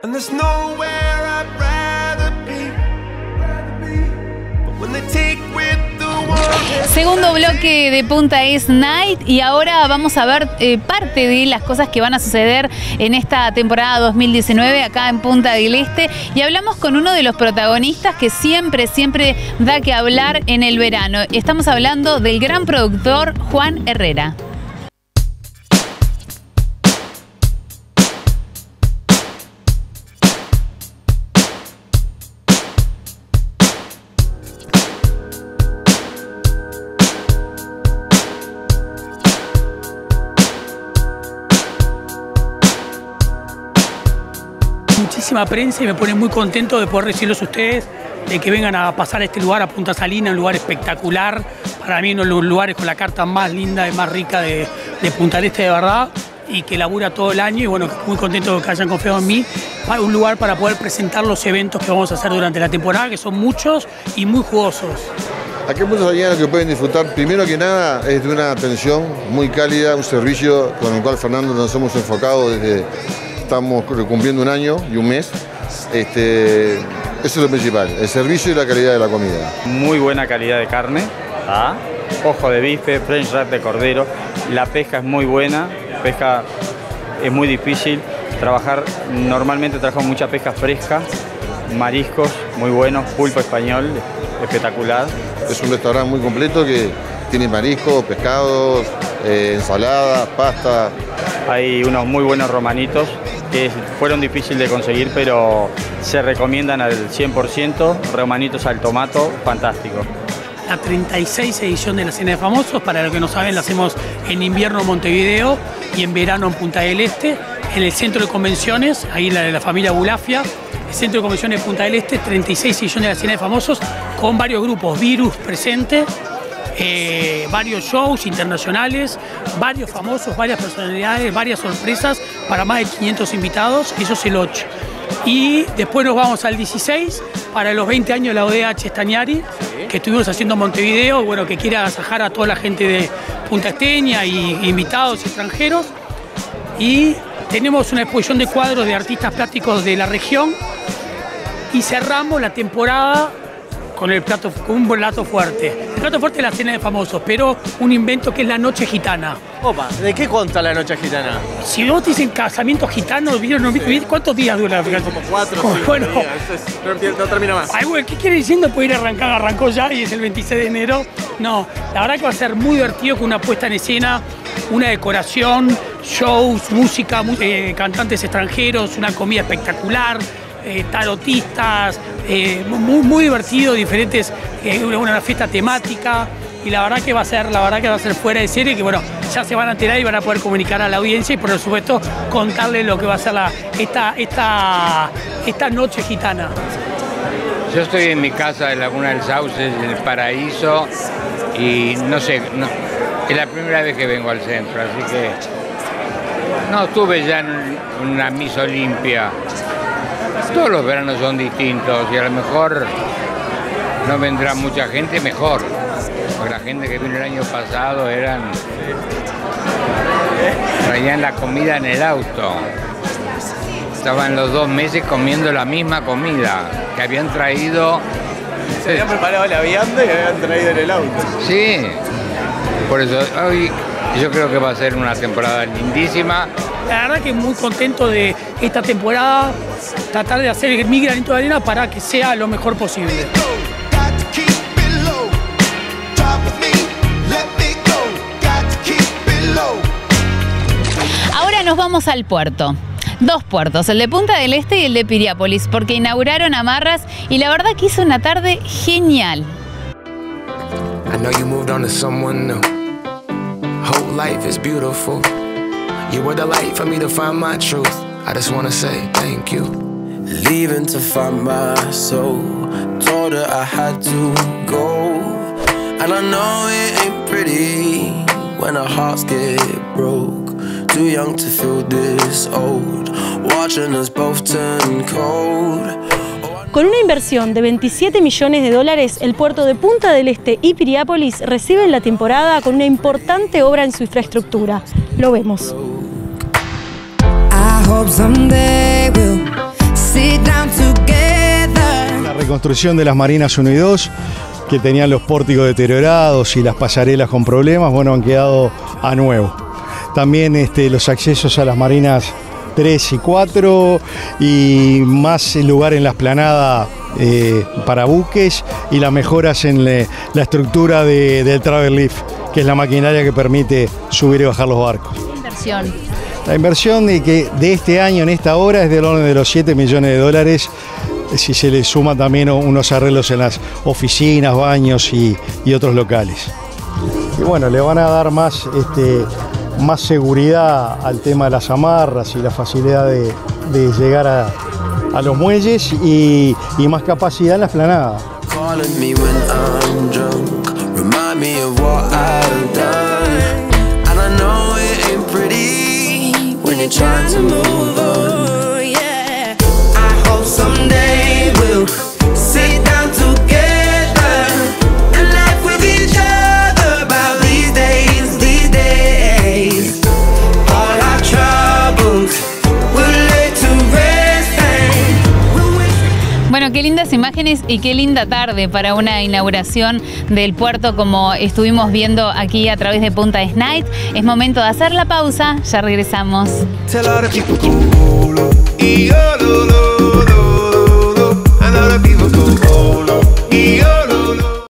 And there's nowhere I'd rather be. But when they take with the world. Segundo bloque de Punta es Night y ahora vamos a ver eh, parte de las cosas que van a suceder en esta temporada 2019 acá en Punta del Este y hablamos con uno de los protagonistas que siempre, siempre da que hablar en el verano. Estamos hablando del gran productor Juan Herrera. Muchísima prensa y me pone muy contento de poder recibirlos a ustedes, de que vengan a pasar a este lugar, a Punta Salina, un lugar espectacular, para mí uno de los lugares con la carta más linda y más rica de, de Punta del Este de verdad, y que labura todo el año, y bueno, muy contento de que hayan confiado en mí, un lugar para poder presentar los eventos que vamos a hacer durante la temporada, que son muchos y muy jugosos. Aquí hay muchos aliados que pueden disfrutar, primero que nada, es de una atención muy cálida, un servicio con el cual Fernando nos hemos enfocado desde estamos cumpliendo un año y un mes. Este, eso es lo principal, el servicio y la calidad de la comida. Muy buena calidad de carne, ¿ah? ojo de bife, french wrap de cordero. La pesca es muy buena, pesca es muy difícil. Trabajar, normalmente trabajo mucha pesca fresca, mariscos muy buenos, pulpo español, espectacular. Es un restaurante muy completo que tiene mariscos, pescados, eh, ensaladas, pasta. Hay unos muy buenos romanitos que fueron difíciles de conseguir, pero se recomiendan al 100%. Romanitos al tomato, fantástico. La 36 edición de la Cena de Famosos, para los que no saben, la hacemos en invierno en Montevideo y en verano en Punta del Este, en el centro de convenciones, ahí la de la familia Bulafia, el centro de convenciones de Punta del Este, 36 ediciones de la Cena de Famosos, con varios grupos, Virus presente, eh, varios shows internacionales, varios famosos, varias personalidades, varias sorpresas para más de 500 invitados, eso es el 8. Y después nos vamos al 16 para los 20 años de la ODH Estañari, que estuvimos haciendo en Montevideo, bueno, que quiere agasajar a toda la gente de Punta Esteña y invitados extranjeros. Y tenemos una exposición de cuadros de artistas plásticos de la región y cerramos la temporada con el plato, con un plato fuerte. El plato fuerte es la cena de famosos, pero un invento que es la noche gitana. Opa, ¿de qué cuenta la noche gitana? Si vos te dicen casamiento gitano. ¿cuántos días dura? Como cuatro, Como, cinco bueno, días, eso es- no, termina más. Ay, güey, ¿qué quiere diciendo? Puede ir a arrancar, arrancó ya y es el 26 de enero. No, la verdad que va a ser muy divertido con una puesta en escena, una decoración, shows, música, eh, cantantes extranjeros, una comida espectacular, eh, tarotistas, eh, muy, muy divertido, diferentes, eh, una, una fiesta temática. Y la verdad que va a ser, la verdad que va a ser fuera de serie, que bueno, ya se van a enterar y van a poder comunicar a la audiencia y por supuesto contarle lo que va a ser la, esta, esta, esta noche gitana. Yo estoy en mi casa de Laguna del Sauce, en el paraíso, y no sé, es la primera vez que vengo al centro, así que no estuve ya en una misa olimpia. Todos los veranos son distintos y a lo mejor no vendrá mucha gente, mejor. Porque la gente que vino el año pasado eran. traían la comida en el auto. Estaban los dos meses comiendo la misma comida que habían traído. Se habían preparado la vianda y habían traído en el auto. Sí, por eso hoy yo creo que va a ser una temporada lindísima. La verdad que muy contento de esta temporada, tratar de hacer mi granito de arena para que sea lo mejor posible. Ahora nos vamos al puerto. Dos puertos, el de Punta del Este y el de Piriápolis, porque inauguraron amarras y la verdad que hizo una tarde genial. Whole life is beautiful. You were the light for me to find my truth. I just wanna say thank you. Leaving to find my soul. Told her I had to go. And I know it ain't pretty when our hearts get broke. Too young to feel this old. Watching us both turn cold. Con una inversión de 27 millones de dólares, el puerto de Punta del Este y Piriápolis reciben la temporada con una importante obra en su infraestructura. Lo vemos. We'll reconstrucción de las Marinas 1 y 2, que tenían los pórticos deteriorados y las pasarelas con problemas, bueno, han quedado a nuevo. También este, los accesos a las Marinas 3 y 4 y más lugar en la esplanada eh, para buques y las mejoras en le- la estructura de- del Travel Lift, que es la maquinaria que permite subir y bajar los barcos. Inversión. La inversión de, que de este año en esta obra es del orden de los 7 millones de dólares, si se le suma también unos arreglos en las oficinas, baños y, y otros locales. Y bueno, le van a dar más, este, más seguridad al tema de las amarras y la facilidad de, llegar a, los muelles y, y más capacidad en la esplanada. Qué lindas imágenes y qué linda tarde para una inauguración del puerto como estuvimos viendo aquí a través de Punta Snight. Es momento de hacer la pausa, ya regresamos.